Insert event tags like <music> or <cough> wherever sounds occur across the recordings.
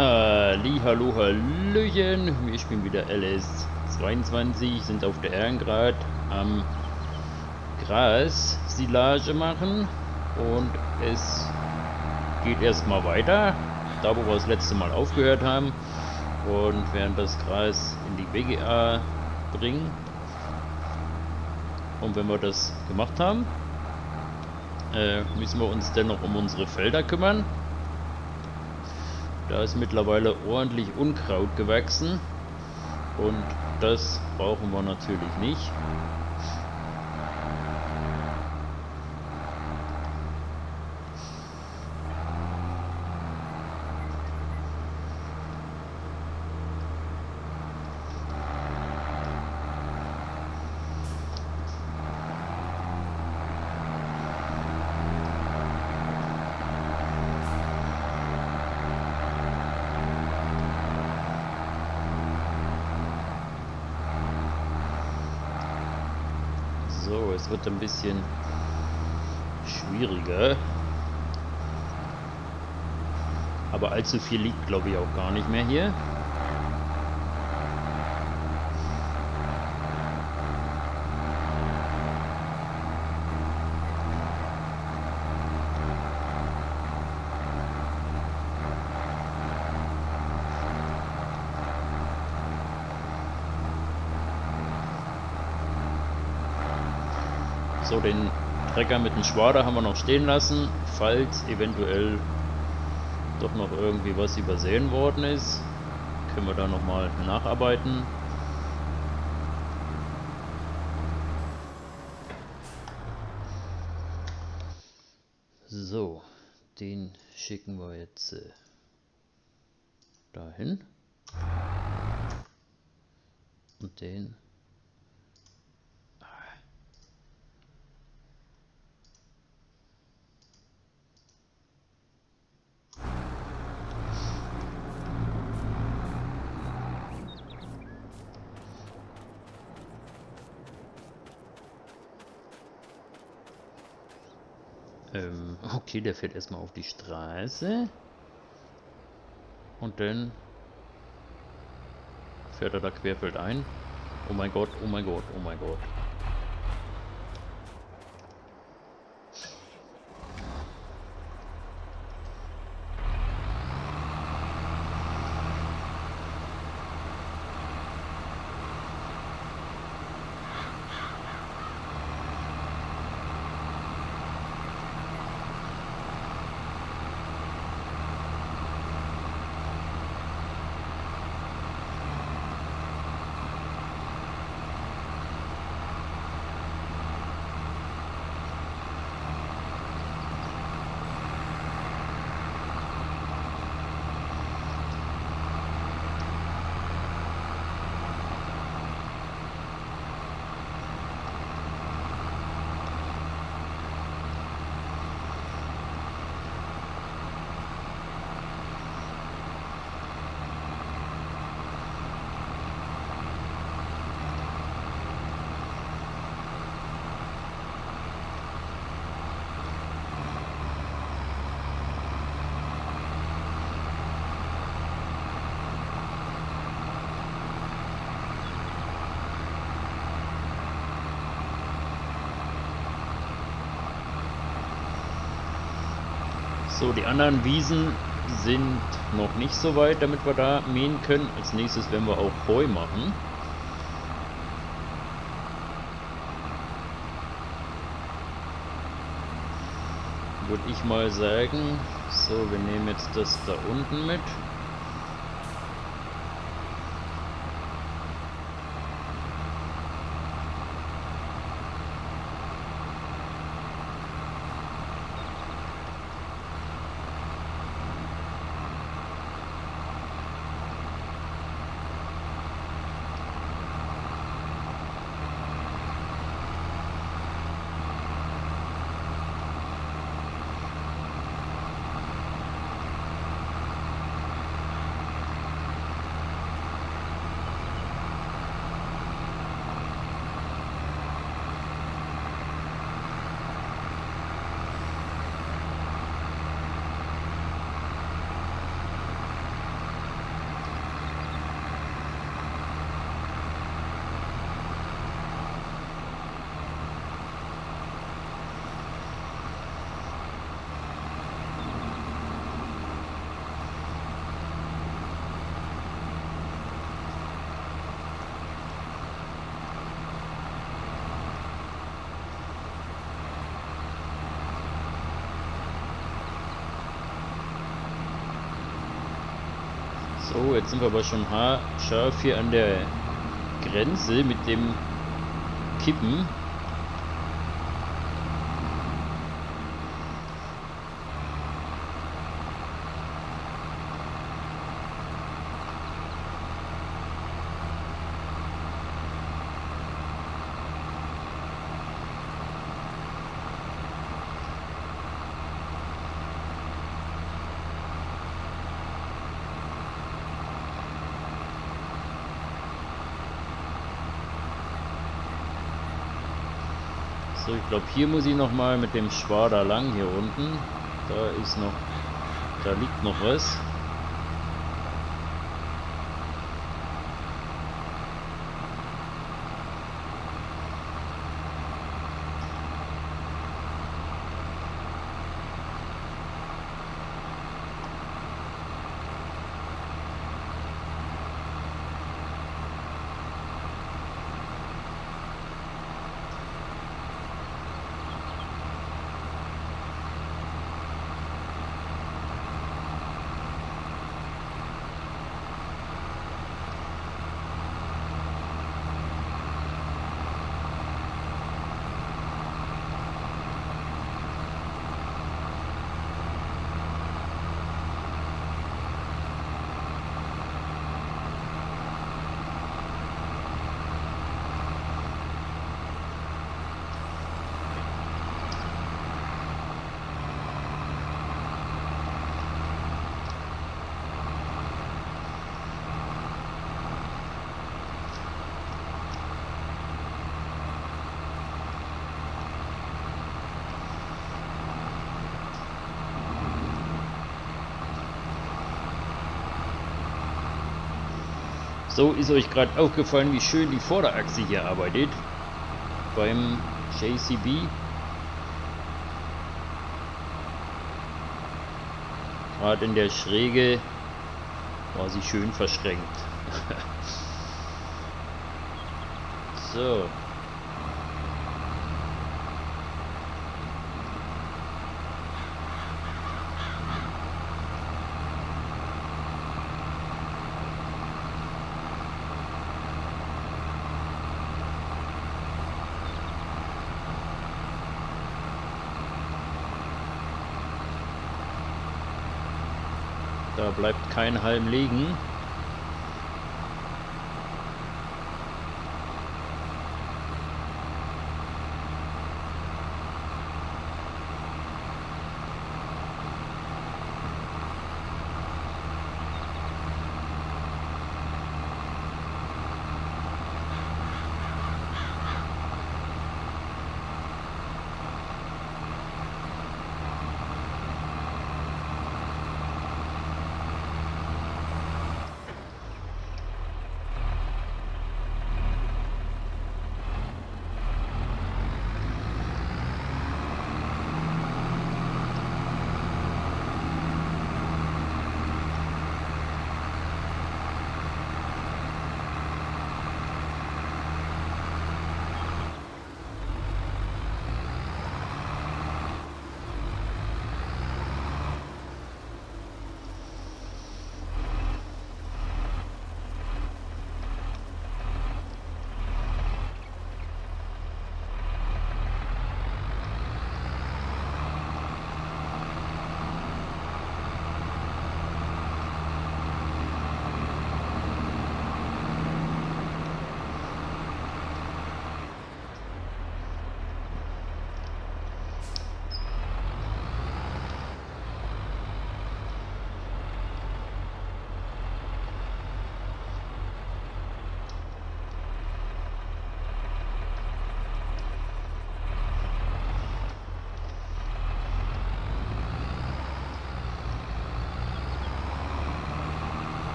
Halli, hallo, hallöchen. Wir spielen wieder LS22, sind auf der Ehrengrad am Gras-Silage machen und es geht erstmal weiter, da wo wir das letzte Mal aufgehört haben und werden das Gras in die BGA bringen und wenn wir das gemacht haben, äh, müssen wir uns dennoch um unsere Felder kümmern. Da ist mittlerweile ordentlich Unkraut gewachsen und das brauchen wir natürlich nicht. So, es wird ein bisschen schwieriger. Aber allzu viel liegt, glaube ich, auch gar nicht mehr hier. So, den Trecker mit dem Schwader haben wir noch stehen lassen, falls eventuell doch noch irgendwie was übersehen worden ist. Können wir da nochmal nacharbeiten. So, den schicken wir jetzt äh, dahin. Und den Ähm, okay, der fährt erstmal auf die Straße. Und dann fährt er da querfeld ein. Oh mein Gott, oh mein Gott, oh mein Gott. So, die anderen Wiesen sind noch nicht so weit, damit wir da mähen können. Als nächstes werden wir auch Heu machen. Würde ich mal sagen. So, wir nehmen jetzt das da unten mit. So, jetzt sind wir aber schon scharf hier an der Grenze mit dem Kippen. So, ich glaube, hier muss ich noch mal mit dem Schwader lang hier unten. Da ist noch, da liegt noch was. So ist euch gerade aufgefallen, wie schön die Vorderachse hier arbeitet beim JCB. Gerade in der Schräge war sie schön verschränkt. <laughs> so. Bleibt kein Halm liegen.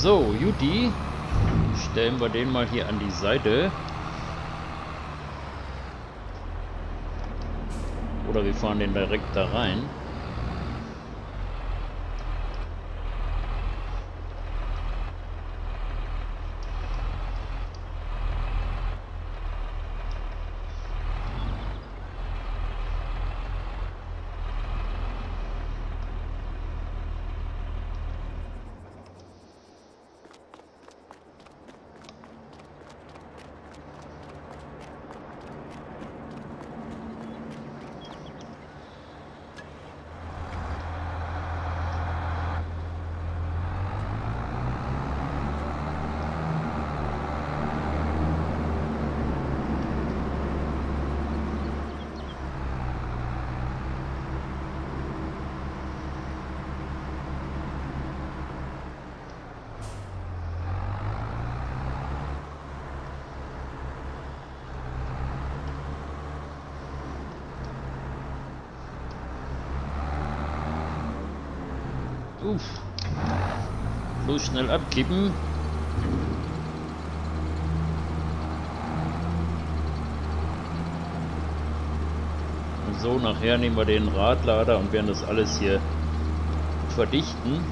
So, Judy. Stellen wir den mal hier an die Seite. Oder wir fahren den direkt da rein. Uff. Bloß schnell abkippen. So, nachher nehmen wir den Radlader und werden das alles hier verdichten.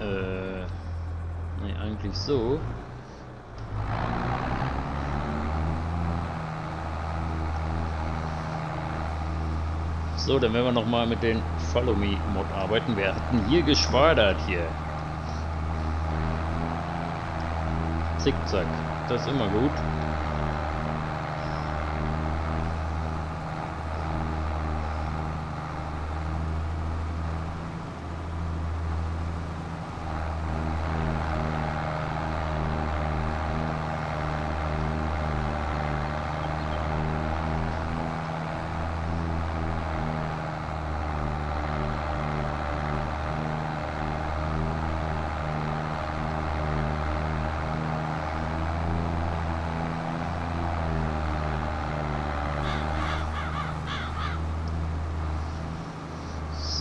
Äh, nee, eigentlich so. So, dann werden wir nochmal mit den Follow Me Mod arbeiten. Wir hatten hier geschwadert hier. Zickzack. Das ist immer gut.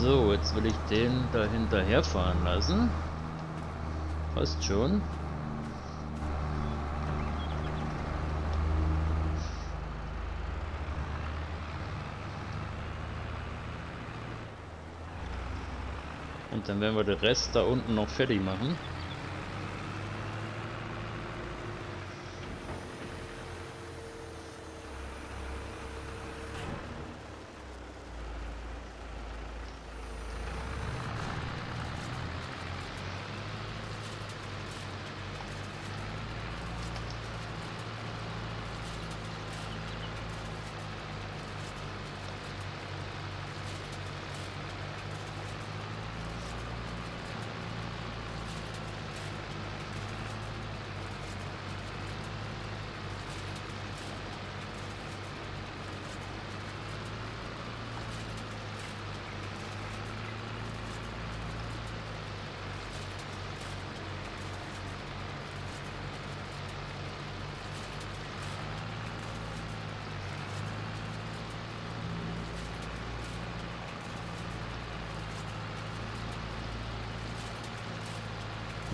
So, jetzt will ich den da hinterher fahren lassen. Passt schon. Und dann werden wir den Rest da unten noch fertig machen.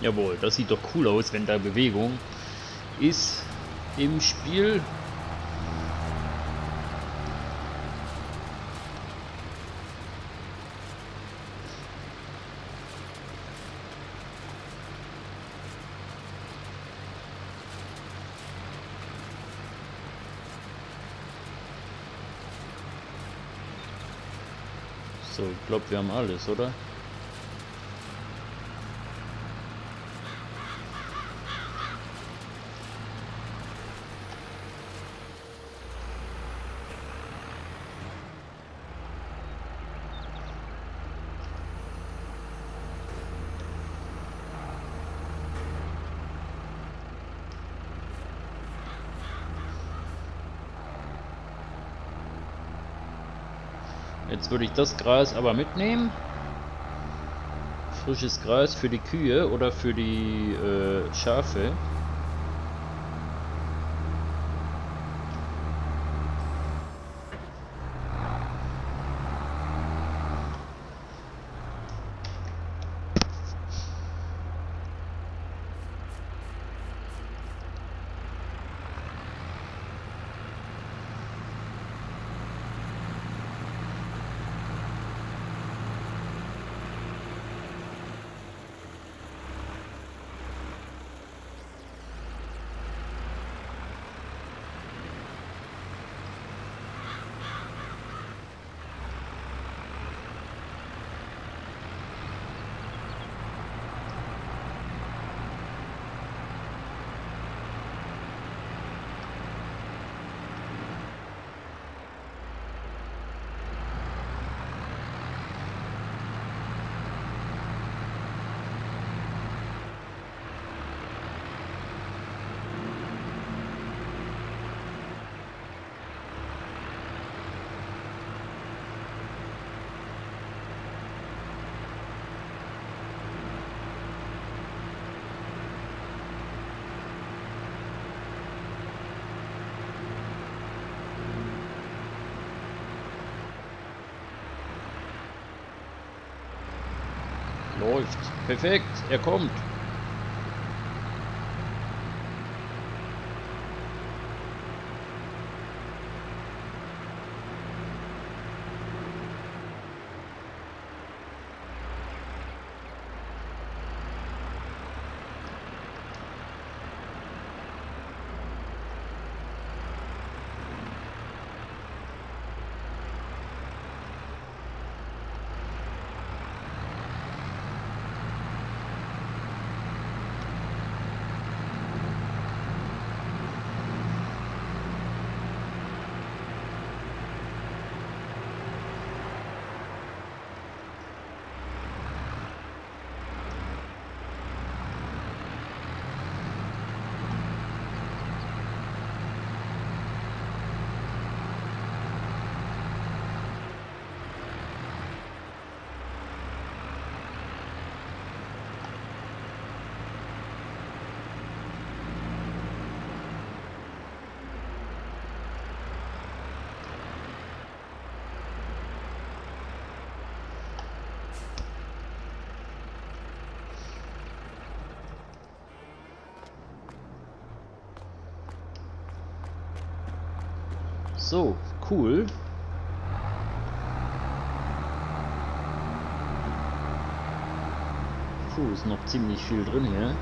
Jawohl, das sieht doch cool aus, wenn da Bewegung ist im Spiel. So, ich glaube, wir haben alles, oder? Jetzt würde ich das Gras aber mitnehmen. Frisches Gras für die Kühe oder für die äh, Schafe. Läuft. Perfekt. Er kommt. So, cool. Puh, ist noch ziemlich viel drin hier.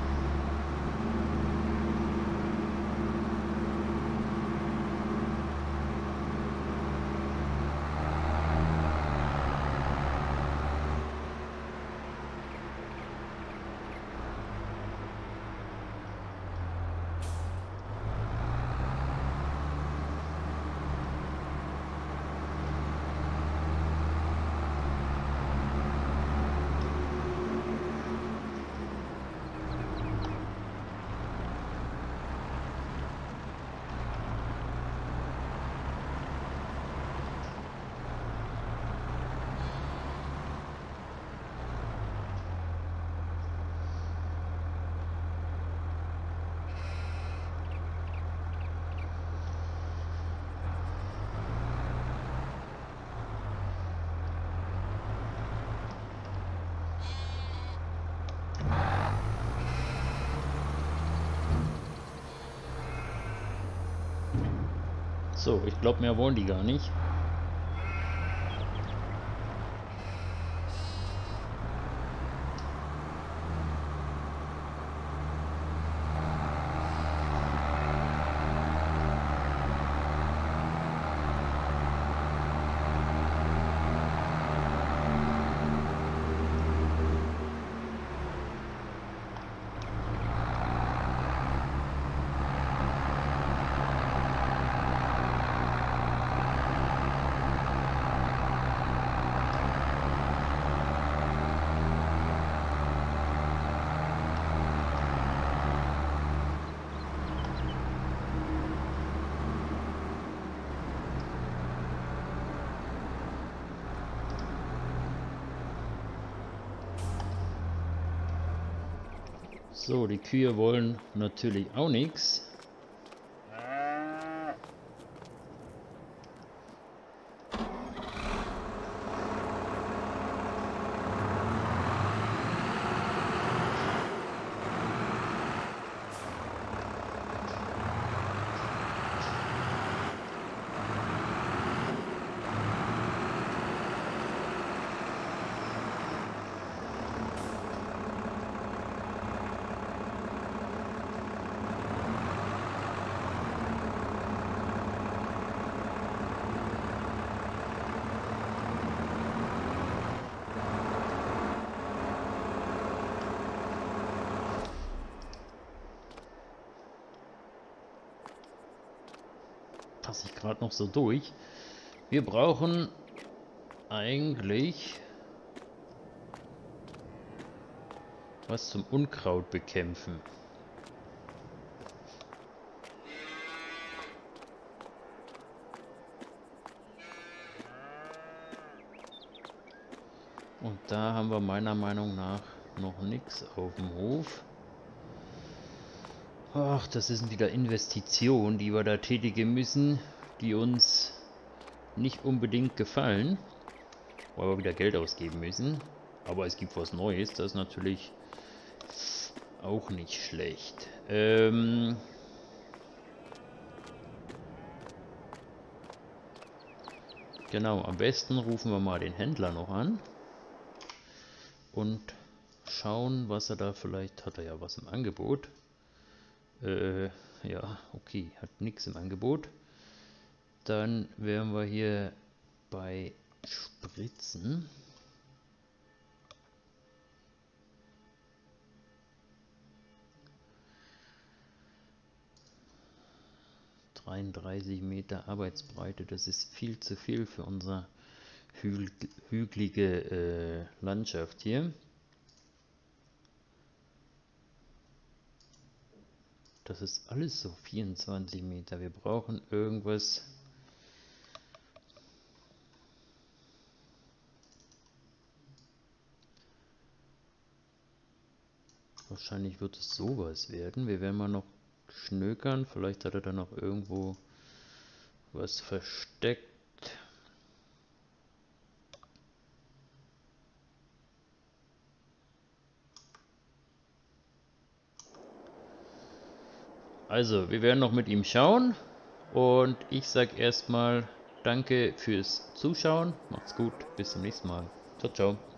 So, ich glaube, mehr wollen die gar nicht. So, die Kühe wollen natürlich auch nichts. Passe ich gerade noch so durch. Wir brauchen eigentlich was zum Unkraut bekämpfen. Und da haben wir meiner Meinung nach noch nichts auf dem Hof. Ach, das ist wieder Investitionen, die wir da tätigen müssen, die uns nicht unbedingt gefallen, weil wir wieder Geld ausgeben müssen. Aber es gibt was Neues, das ist natürlich auch nicht schlecht. Ähm genau, am besten rufen wir mal den Händler noch an und schauen, was er da vielleicht hat. Er ja was im Angebot. Äh, ja, okay, hat nichts im Angebot. Dann wären wir hier bei Spritzen. ...33 Meter Arbeitsbreite, das ist viel zu viel für unsere hügelige äh, Landschaft hier. Das ist alles so 24 Meter. Wir brauchen irgendwas. Wahrscheinlich wird es sowas werden. Wir werden mal noch schnökern. Vielleicht hat er da noch irgendwo was versteckt. Also, wir werden noch mit ihm schauen. Und ich sage erstmal Danke fürs Zuschauen. Macht's gut. Bis zum nächsten Mal. Ciao, ciao.